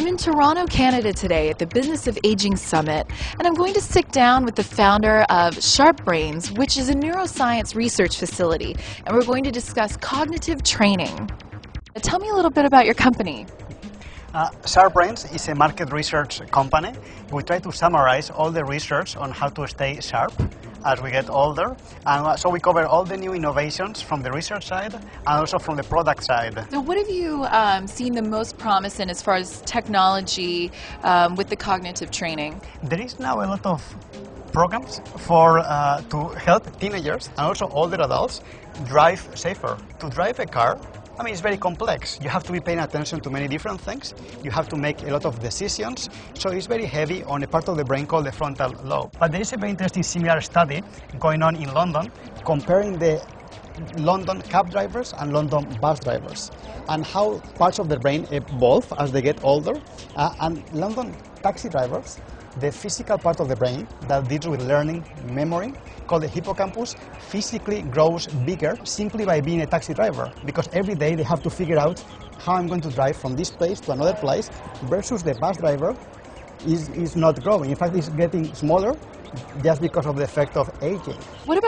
I'm in Toronto, Canada today at the Business of Aging Summit, and I'm going to sit down with the founder of SharpBrains, which is a neuroscience research facility, and we're going to discuss cognitive training. Tell me a little bit about your company. Uh, SharpBrains is a market research company. We try to summarize all the research on how to stay sharp as we get older. And uh, so we cover all the new innovations from the research side and also from the product side. So, what have you um, seen the most promise in as far as technology um, with the cognitive training? There is now a lot of programs for uh, to help teenagers and also older adults drive safer. To drive a car, I mean, it's very complex. You have to be paying attention to many different things. You have to make a lot of decisions. So it's very heavy on a part of the brain called the frontal lobe. But there is a very interesting similar study going on in London comparing the London cab drivers and London bus drivers and how parts of the brain evolve as they get older. Uh, and London taxi drivers the physical part of the brain that deals with learning, memory, called the hippocampus, physically grows bigger simply by being a taxi driver because every day they have to figure out how I'm going to drive from this place to another place versus the bus driver is, is not growing. In fact, it's getting smaller just because of the effect of aging. What about